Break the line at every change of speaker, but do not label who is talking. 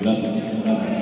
Gracias.